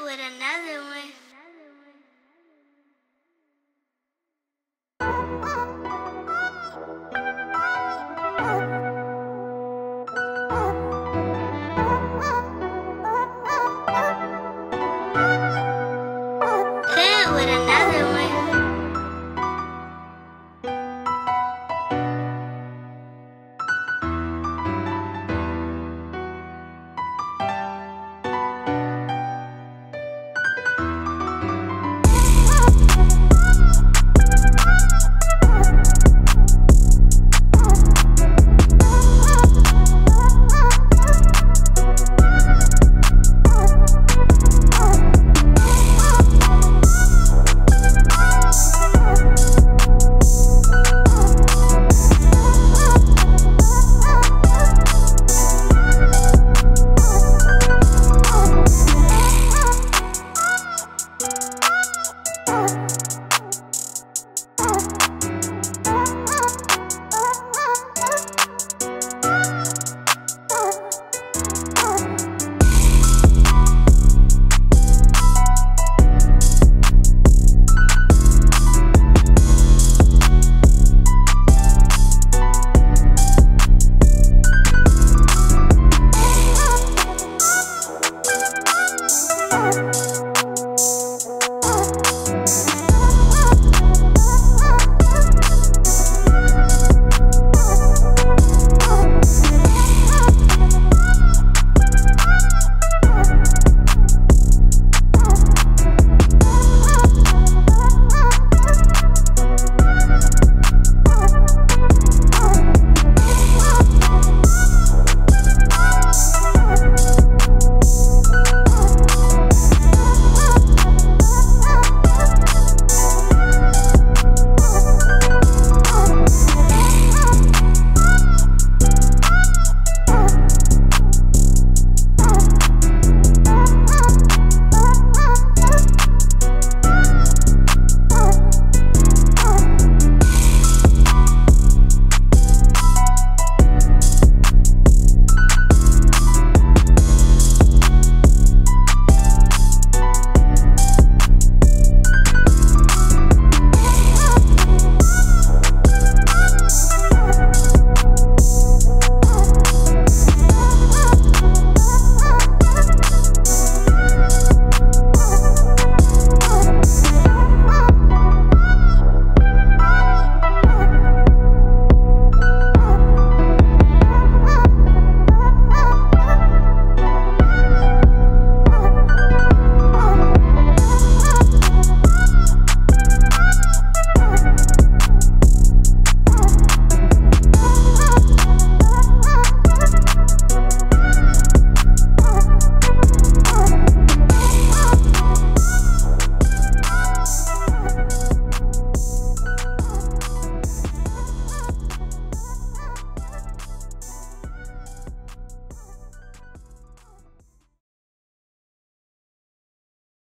with another one. Oh. oh, oh.